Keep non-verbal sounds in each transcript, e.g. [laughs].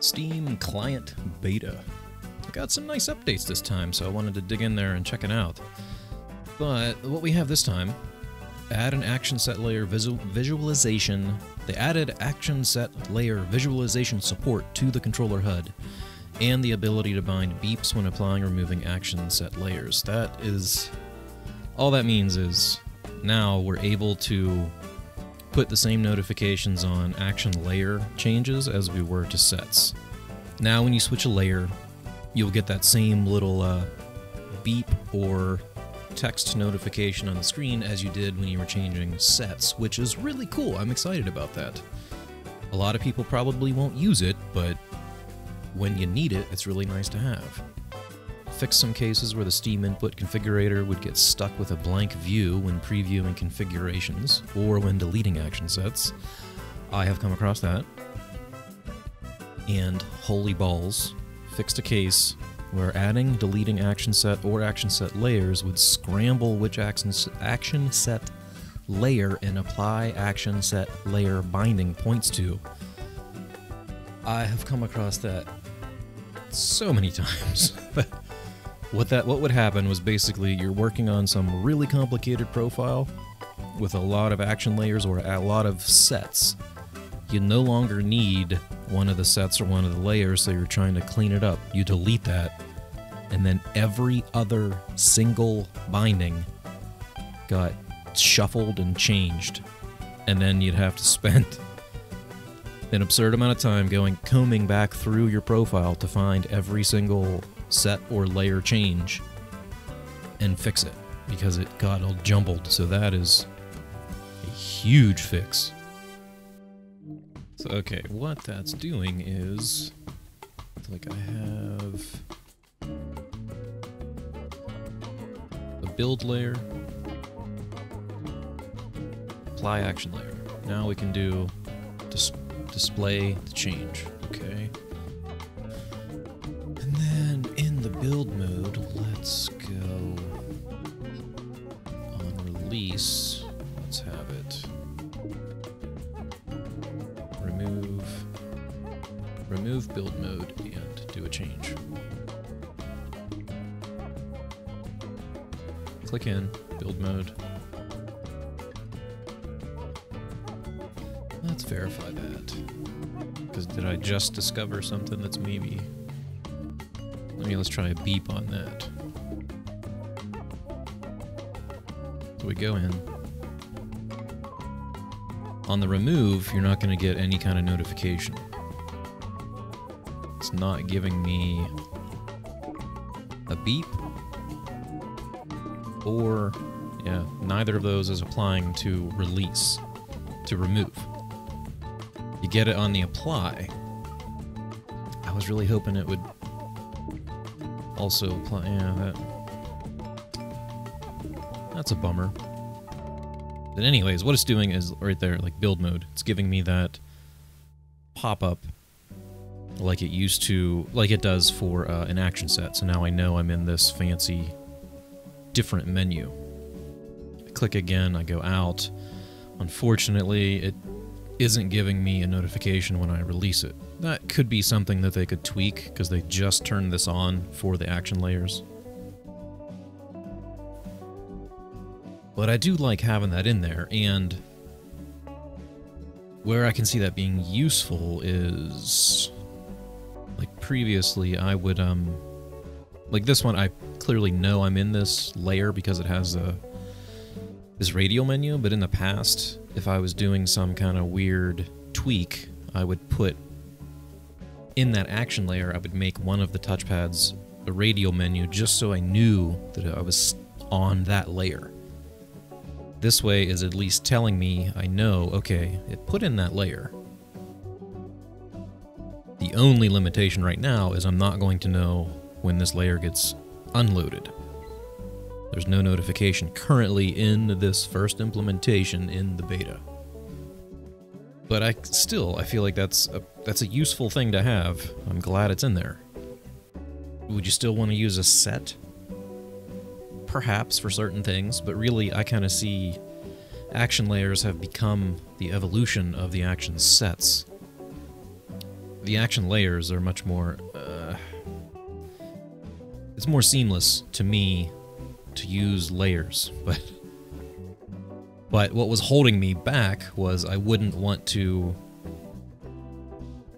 Steam Client Beta. Got some nice updates this time, so I wanted to dig in there and check it out. But what we have this time, add an action set layer visual visualization. They added action set layer visualization support to the controller HUD and the ability to bind beeps when applying or removing action set layers. That is all that means is now we're able to put the same notifications on action layer changes as we were to sets. Now when you switch a layer, you'll get that same little uh, beep or text notification on the screen as you did when you were changing sets, which is really cool. I'm excited about that. A lot of people probably won't use it, but when you need it, it's really nice to have. Fix some cases where the Steam input configurator would get stuck with a blank view when previewing configurations or when deleting action sets. I have come across that. And holy balls, fixed a case where adding, deleting action set or action set layers would scramble which action, action set layer and apply action set layer binding points to. I have come across that so many [laughs] times. What that what would happen was basically you're working on some really complicated profile with a lot of action layers or a lot of sets. You no longer need one of the sets or one of the layers, so you're trying to clean it up. You delete that, and then every other single binding got shuffled and changed. And then you'd have to spend an absurd amount of time going combing back through your profile to find every single set or layer change and fix it because it got all jumbled. So that is a huge fix. So, okay, what that's doing is like I have a build layer, apply action layer. Now we can do dis display the change, okay? Build mode, let's go on release. Let's have it. Remove remove build mode and do a change. Click in, build mode. Let's verify that. Because did I just discover something that's maybe... Let me, let's try a beep on that. So we go in. On the remove, you're not going to get any kind of notification. It's not giving me a beep or, yeah, neither of those is applying to release, to remove. You get it on the apply. I was really hoping it would also apply, yeah, that, that's a bummer. But anyways, what it's doing is right there, like build mode. It's giving me that pop-up like it used to, like it does for uh, an action set. So now I know I'm in this fancy, different menu. I click again, I go out. Unfortunately, it isn't giving me a notification when I release it. That could be something that they could tweak because they just turned this on for the action layers. But I do like having that in there, and where I can see that being useful is like previously I would um like this one I clearly know I'm in this layer because it has a this radial menu, but in the past if I was doing some kind of weird tweak, I would put in that action layer, I would make one of the touchpads a radial menu just so I knew that I was on that layer. This way is at least telling me I know, okay, it put in that layer. The only limitation right now is I'm not going to know when this layer gets unloaded. There's no notification currently in this first implementation in the beta. But I still I feel like that's a that's a useful thing to have. I'm glad it's in there. Would you still want to use a set? Perhaps for certain things, but really I kind of see action layers have become the evolution of the action sets. the action layers are much more. Uh, it's more seamless to me to use layers, but but what was holding me back was I wouldn't want to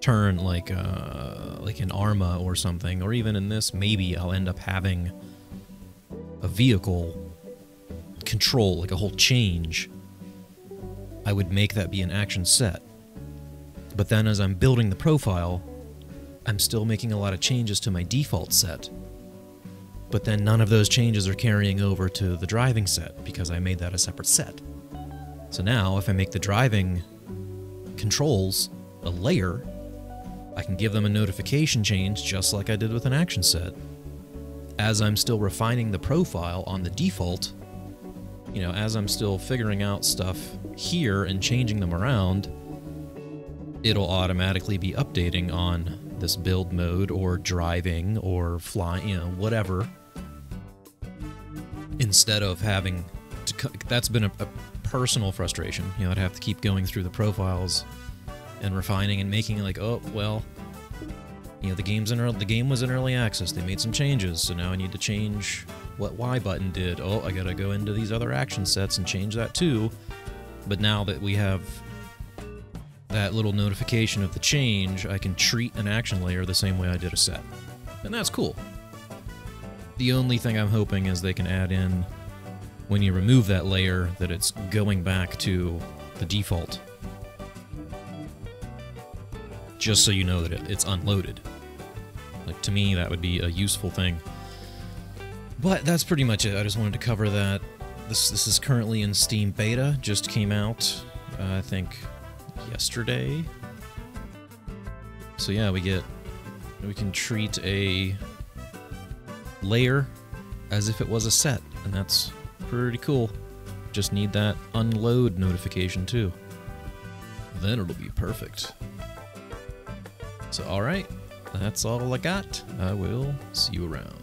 turn like uh, like an Arma or something, or even in this, maybe I'll end up having a vehicle control, like a whole change. I would make that be an action set. But then as I'm building the profile, I'm still making a lot of changes to my default set. But then none of those changes are carrying over to the driving set because I made that a separate set. So now, if I make the driving controls a layer, I can give them a notification change just like I did with an action set. As I'm still refining the profile on the default, you know, as I'm still figuring out stuff here and changing them around, it'll automatically be updating on this build mode or driving or flying, you know, whatever. Instead of having to, that's been a, a personal frustration. You know, I'd have to keep going through the profiles and refining and making like, oh, well, you know, the game's in early, the game was in early access. They made some changes, so now I need to change what Y button did. Oh, I gotta go into these other action sets and change that too. But now that we have that little notification of the change, I can treat an action layer the same way I did a set. And that's cool. The only thing I'm hoping is they can add in, when you remove that layer, that it's going back to the default. Just so you know that it's unloaded. Like, to me, that would be a useful thing. But that's pretty much it. I just wanted to cover that. This, this is currently in Steam Beta, just came out, uh, I think, yesterday. So yeah, we get we can treat a layer as if it was a set, and that's pretty cool. Just need that unload notification too. Then it'll be perfect. So alright, that's all I got. I will see you around.